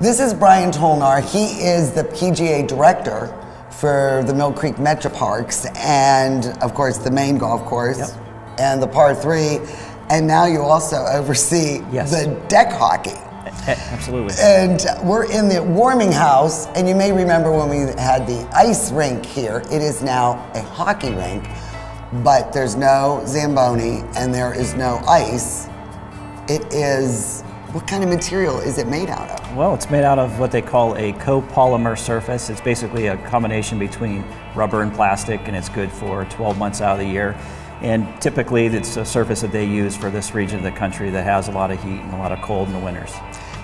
This is Brian Tolnar. He is the PGA director for the Mill Creek Metro Parks and, of course, the main golf course Yep. and the par three. And now you also oversee Yes. the dek hockey. Absolutely. And we're in the warming house, and you may remember when we had the ice rink here. It is now a hockey rink, but there's no Zamboni and there is no ice. It is, what kind of material is it made out of? Well, it's made out of what they call a copolymer surface. It's basically a combination between rubber and plastic, and it's good for 12 months out of the year. And typically, it's a surface that they use for this region of the country that has a lot of heat and a lot of cold in the winters.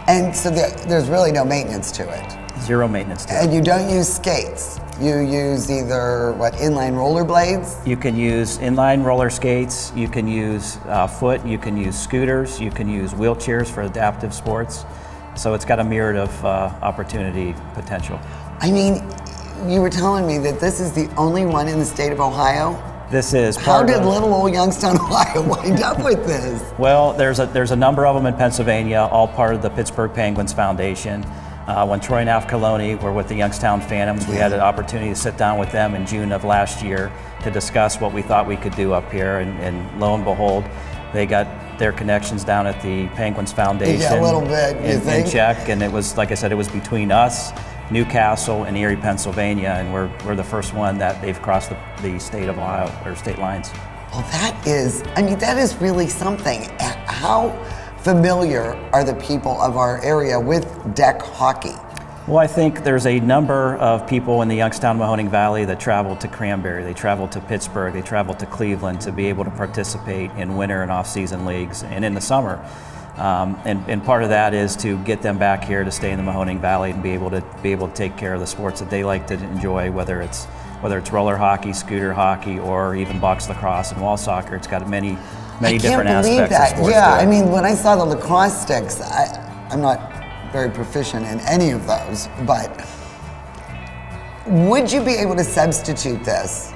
And so there, there's really no maintenance to it. Zero maintenance to it. And you don't use skates. You use either, what, inline rollerblades? You can use inline roller skates, you can use uh, foot, you can use scooters, you can use wheelchairs for adaptive sports. So it's got a myriad of uh, opportunity potential. I mean, you were telling me that this is the only one in the state of Ohio. This is How did little old Youngstown, Ohio wind up with this? Well, there's a, there's a number of them in Pennsylvania, all part of the Pittsburgh Penguins Foundation. Uh, when Troy and Afcoloni were with the Youngstown Phantoms, we had an opportunity to sit down with them in June of last year to discuss what we thought we could do up here. And, and lo and behold, they got their connections down at the Penguins Foundation. yeah, a little bit, in, in check. And it was, like I said, it was between us, New Castle, and Erie, Pennsylvania. And we're, we're the first one that they've crossed the, the state of Ohio, or state lines. Well, that is, I mean, that is really something. How familiar are the people of our area with dek hockey? Well, I think there's a number of people in the Youngstown Mahoning Valley that travel to Cranberry, they travel to Pittsburgh, they travel to Cleveland to be able to participate in winter and off-season leagues and in the summer. Um, and, and part of that is to get them back here to stay in the Mahoning Valley and be able to be able to take care of the sports that they like to enjoy, whether it's whether it's roller hockey, scooter hockey, or even box lacrosse and wall soccer. It's got many many I different can't believe aspects that. sports. yeah. I mean, when I saw the lacrosse sticks, I, I'm not very proficient in any of those, but would you be able to substitute this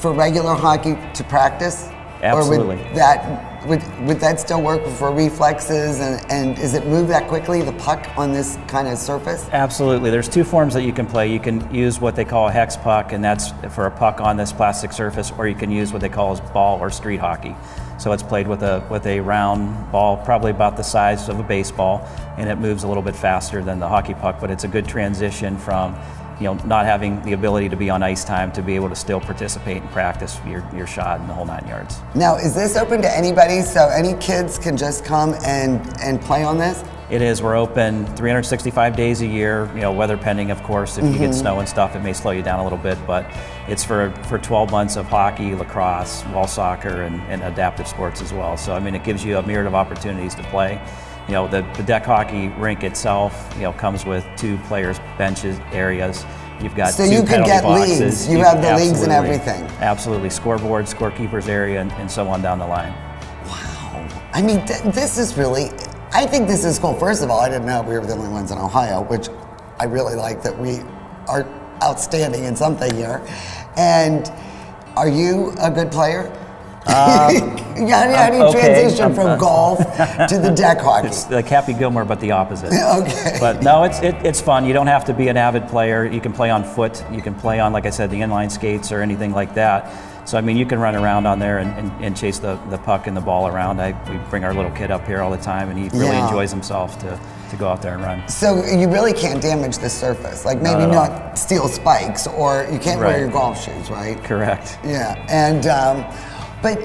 for regular hockey to practice? Absolutely. Or would that would, would that still work for reflexes and, and does it move that quickly, the puck on this kind of surface? Absolutely. There's two forms that you can play. You can use what they call a hex puck, and that's for a puck on this plastic surface, or you can use what they call as ball or street hockey. So it's played with a with a round ball, probably about the size of a baseball, and it moves a little bit faster than the hockey puck. But it's a good transition from, you know, not having the ability to be on ice time to be able to still participate and practice your, your shot in the whole nine yards. Now, is this open to anybody? So any kids can just come and, and play on this? It is. We're open 365 days a year. You know, weather pending, of course. If you get mm-hmm. snow and stuff, it may slow you down a little bit. But it's for for 12 months of hockey, lacrosse, wall soccer, and, and adaptive sports as well. So I mean, it gives you a myriad of opportunities to play. You know, the, the dek hockey rink itself, you know, comes with two players' benches areas. You've got So two you can get boxes. leagues. You have the leagues and everything. Absolutely, scoreboard, scorekeepers area, and, and so on down the line. Wow. I mean, th- this is really, I think this is cool. First of all, I didn't know we were the only ones in Ohio, which I really like that we are outstanding in something here. And are you a good player? how do you, how do you okay. transition from uh, golf to the dek hockey? It's like Happy Gilmore, but the opposite. Okay. But no, it's it, it's fun. You don't have to be an avid player. You can play on foot. You can play on, like I said, the inline skates or anything like that. So I mean, you can run around on there and, and, and chase the, the puck and the ball around. I, we bring our little kid up here all the time, and he really Yeah. enjoys himself to, to go out there and run. So you really can't damage the surface. Like maybe all. not steel spikes, or you can't wear your golf shoes, right? Correct. Yeah. And um, but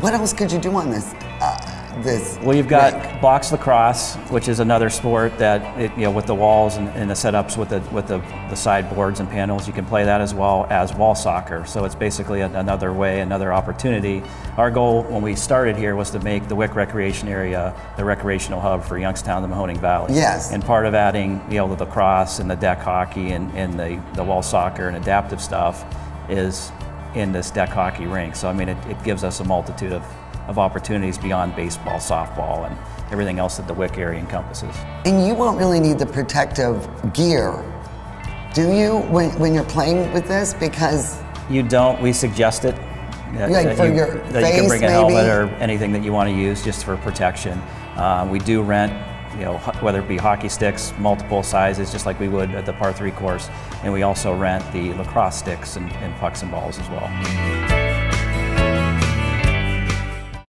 what else could you do on this? Uh, this. Well, you've got rink? box lacrosse, which is another sport that it, you know with the walls and, and the setups with the with the, the sideboards and panels. You can play that as well as wall soccer. So it's basically a, another way, another opportunity. Our goal when we started here was to make the Wick Recreation Area the recreational hub for Youngstown the Mahoning Valley. Yes. And part of adding you know the lacrosse and the dek hockey and, and the, the wall soccer and adaptive stuff is in this dek hockey rink. So I mean, it, it gives us a multitude of, of opportunities beyond baseball, softball, and everything else that the Wick area encompasses. And you won't really need the protective gear, do you, when, when you're playing with this? Because You don't. We suggest it. That, Like that for you, your that you can bring a helmet maybe? or anything that you want to use just for protection. Uh, we do rent you know, whether it be hockey sticks, multiple sizes, just like we would at the par three course, and we also rent the lacrosse sticks and, and pucks and balls as well.